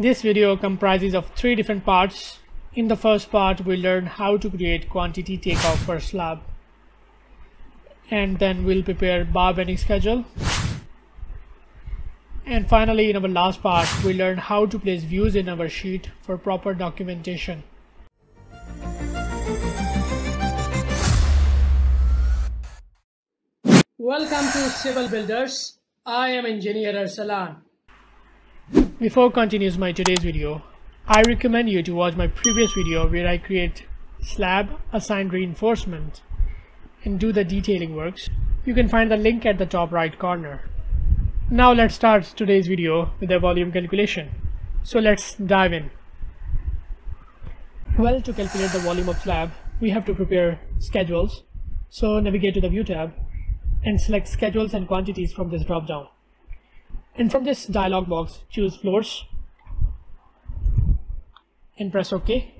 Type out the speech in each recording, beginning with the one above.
This video comprises of three different parts. In the first part, we learn how to create quantity takeoff for slab. And then we'll prepare bar bending schedule. And finally, in our last part, we learn how to place views in our sheet for proper documentation. Welcome to Civil Builders. I am Engineer Arsalan. Before continues my today's video, I recommend you to watch my previous video where I create slab assigned reinforcement and do the detailing works. You can find the link at the top right corner. Now let's start today's video with the volume calculation. So let's dive in. Well, to calculate the volume of slab, we have to prepare schedules. So navigate to the view tab and select schedules and quantities from this drop down. And from this dialog box, choose floors and press OK.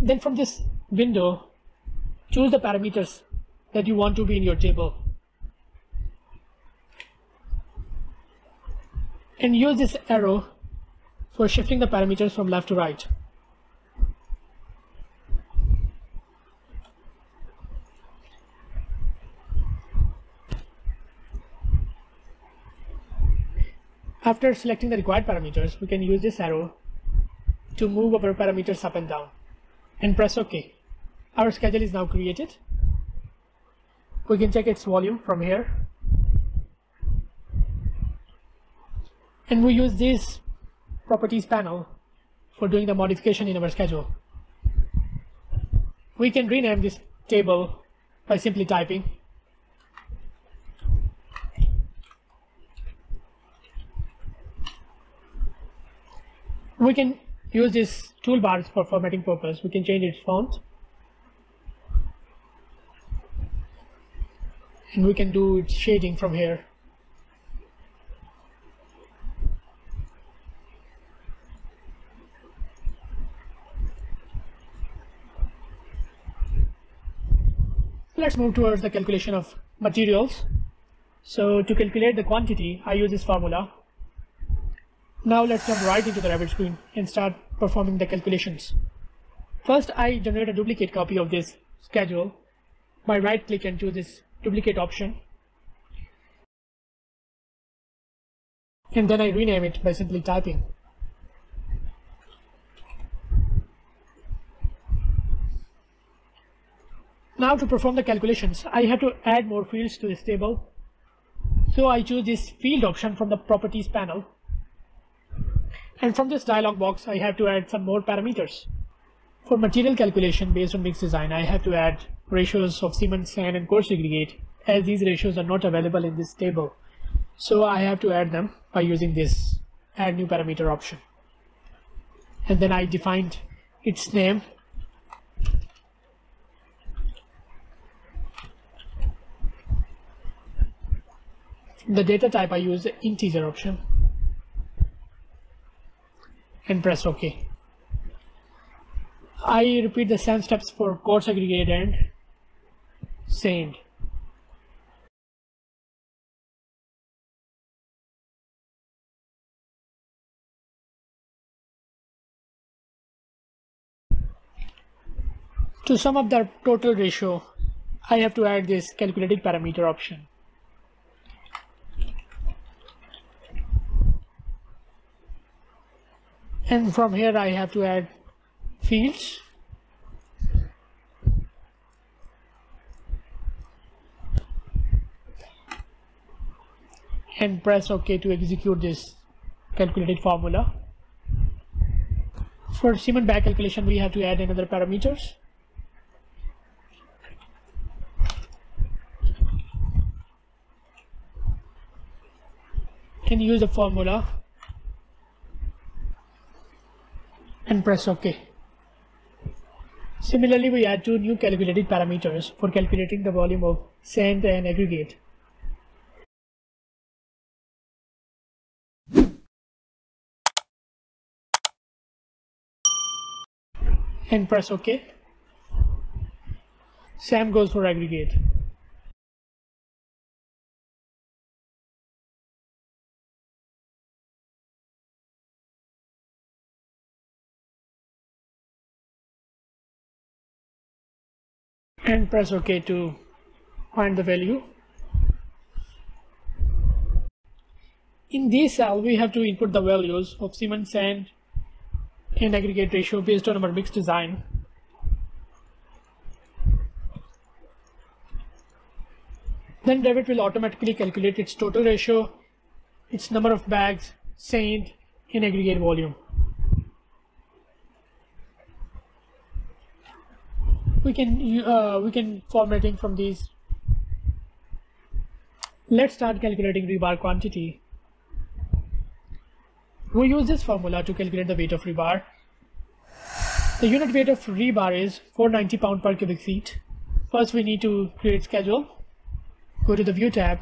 Then from this window, choose the parameters that you want to be in your table. And use this arrow for shifting the parameters from left to right. After selecting the required parameters, we can use this arrow to move our parameters up and down and press OK. Our schedule is now created. We can check its volume from here. And we use this properties panel for doing the modification in our schedule. We can rename this table by simply typing we can use this toolbar for formatting purpose. We can change its font. And we can do its shading from here. Let's move towards the calculation of materials. So to calculate the quantity, I use this formula now let's jump right into the Revit screen and start performing the calculations. First, I generate a duplicate copy of this schedule by right click and choose this duplicate option. And then I rename it by simply typing. Now to perform the calculations, I have to add more fields to this table. So I choose this field option from the properties panel and from this dialog box, I have to add some more parameters. For material calculation based on mixed design, I have to add ratios of cement, sand, and coarse aggregate as these ratios are not available in this table. So I have to add them by using this add new parameter option. And then I defined its name the data type I use the integer option and press OK. I repeat the same steps for coarse aggregate and sand. To sum up the total ratio, I have to add this calculated parameter option. And from here I have to add fields and press OK to execute this calculated formula. For cement bag calculation we have to add another parameters. and use the formula and press OK. Similarly, we add two new calculated parameters for calculating the volume of sand and aggregate. And press OK. Same goes for aggregate. And press OK to find the value. In this cell, we have to input the values of sand, and aggregate ratio based on our mix design. Then Revit will automatically calculate its total ratio, its number of bags, sand, and aggregate volume. We can uh, we can formatting from these. Let's start calculating rebar quantity. We use this formula to calculate the weight of rebar. The unit weight of rebar is 490 pound per cubic feet. First we need to create schedule. Go to the view tab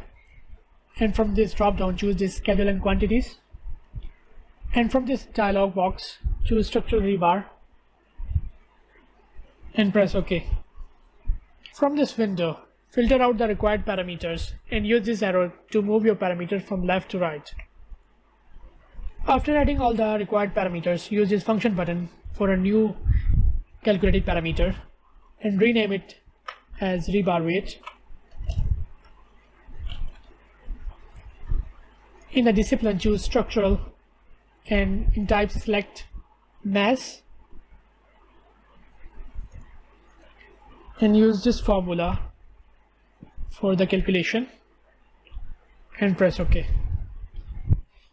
and from this drop down choose this schedule and quantities. And from this dialog box choose structural rebar and press OK. From this window filter out the required parameters and use this arrow to move your parameters from left to right. After adding all the required parameters, use this function button for a new calculated parameter and rename it as rebar weight. In the discipline, choose structural and in type select mass and use this formula for the calculation and press OK.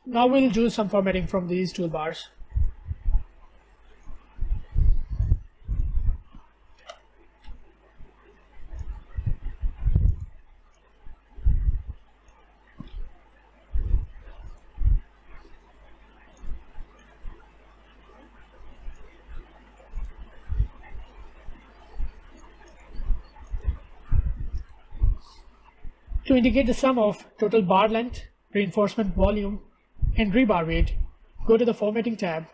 Now we'll do some formatting from these toolbars. To indicate the sum of total bar length, reinforcement volume, and rebar weight, go to the formatting tab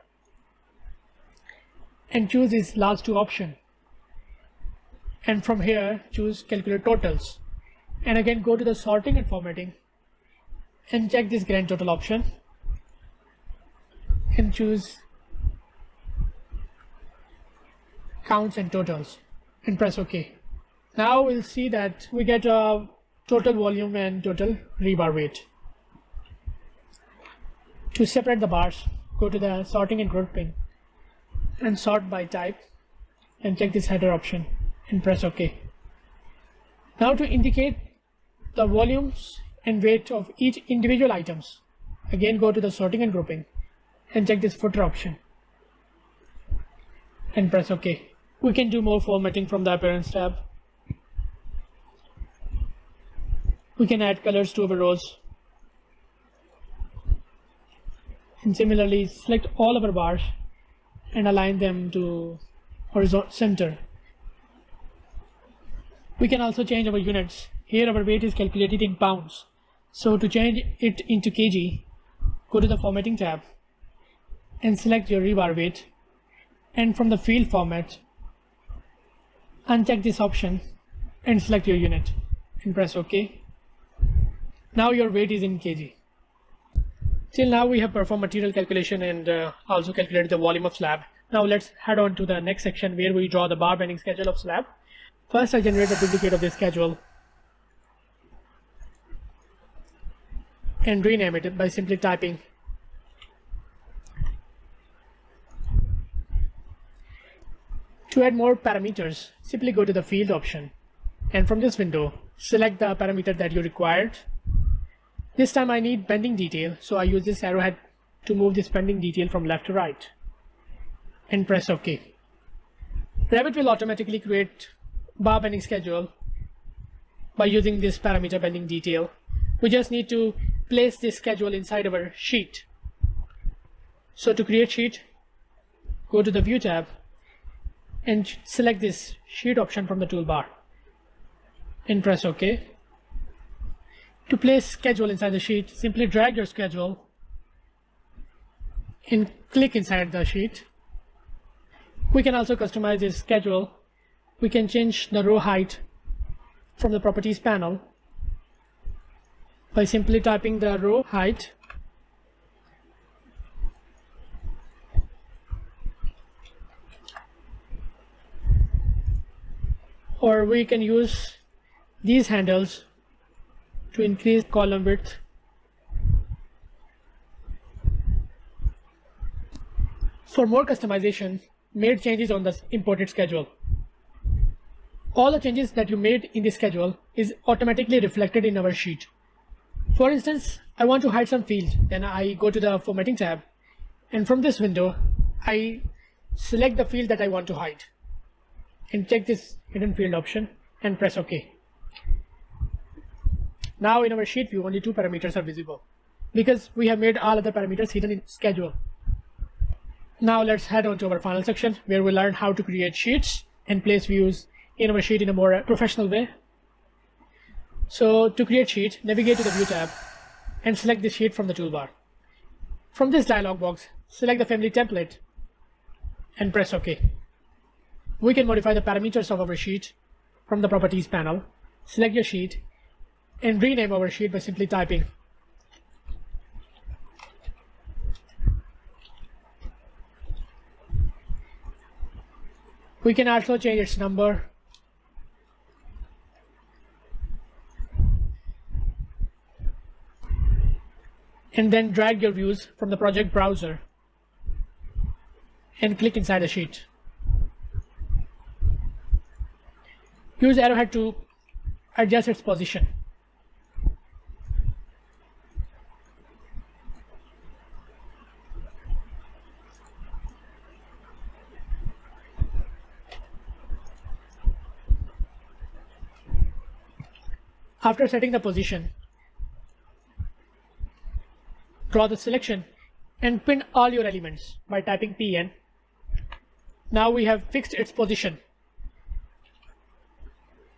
and choose this last two option. And from here, choose calculate totals. And again, go to the sorting and formatting and check this grand total option and choose counts and totals and press OK. Now we'll see that we get a total volume and total rebar weight. To separate the bars, go to the sorting and grouping and sort by type and check this header option and press OK. Now to indicate the volumes and weight of each individual items, again go to the sorting and grouping and check this footer option and press OK. We can do more formatting from the appearance tab. We can add colors to our rows and similarly select all of our bars and align them to horizontal center. We can also change our units. Here our weight is calculated in pounds. So to change it into kg, go to the formatting tab and select your rebar weight and from the field format, uncheck this option and select your unit and press OK. Now your weight is in kg. Till now we have performed material calculation and uh, also calculated the volume of slab. Now let's head on to the next section where we draw the bar bending schedule of slab. First I generate a duplicate of this schedule and rename it by simply typing To add more parameters, simply go to the field option and from this window, select the parameter that you required this time I need bending detail, so I use this arrowhead to move this bending detail from left to right and press OK. Revit will automatically create bar bending schedule by using this parameter bending detail. We just need to place this schedule inside of our sheet. So to create sheet, go to the view tab and select this sheet option from the toolbar and press OK. To place schedule inside the sheet, simply drag your schedule and click inside the sheet. We can also customize this schedule. We can change the row height from the properties panel by simply typing the row height or we can use these handles to increase column width For more customization, made changes on the imported schedule. All the changes that you made in the schedule is automatically reflected in our sheet. For instance, I want to hide some fields, then I go to the formatting tab and from this window, I select the field that I want to hide and check this hidden field option and press OK. Now in our sheet view, only two parameters are visible because we have made all other parameters hidden in schedule. Now let's head on to our final section where we learn how to create sheets and place views in our sheet in a more professional way. So to create sheet, navigate to the view tab and select the sheet from the toolbar. From this dialog box, select the family template and press OK. We can modify the parameters of our sheet from the properties panel. Select your sheet and rename our sheet by simply typing We can also change its number. And then drag your views from the project browser and click inside the sheet. Use arrowhead to adjust its position. After setting the position, draw the selection and pin all your elements by typing pn. Now we have fixed its position.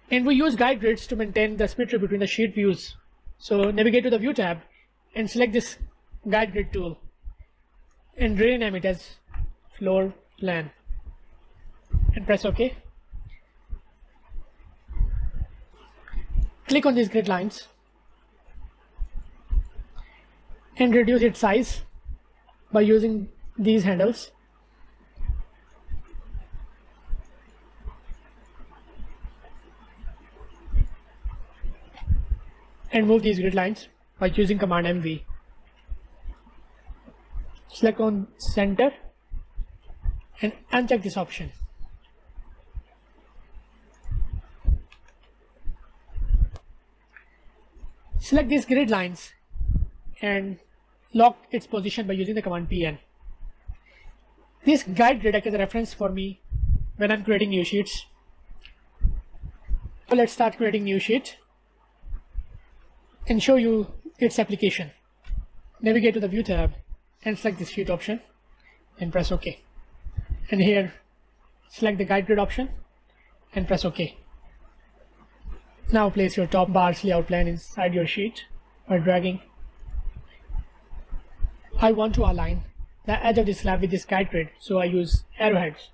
And we use guide grids to maintain the symmetry between the sheet views. So navigate to the view tab and select this guide grid tool and rename it as floor plan and press OK. Click on these grid lines and reduce its size by using these handles and move these grid lines by using command MV. Select on center and uncheck this option. Select these grid lines and lock its position by using the command pn. This guide grid acts as a reference for me when I'm creating new sheets. So let's start creating new sheet and show you its application. Navigate to the view tab and select the sheet option and press OK. And here select the guide grid option and press OK. Now place your top bars layout plan inside your sheet by dragging. I want to align the edge of the slab with this guide grid, so I use arrowheads.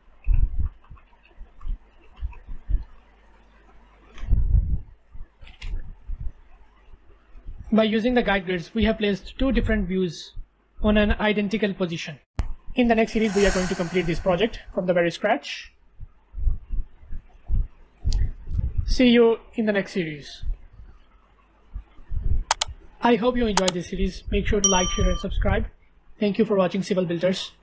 By using the guide grids, we have placed two different views on an identical position. In the next series, we are going to complete this project from the very scratch. See you in the next series. I hope you enjoyed this series. Make sure to like, share and subscribe. Thank you for watching Civil Builders.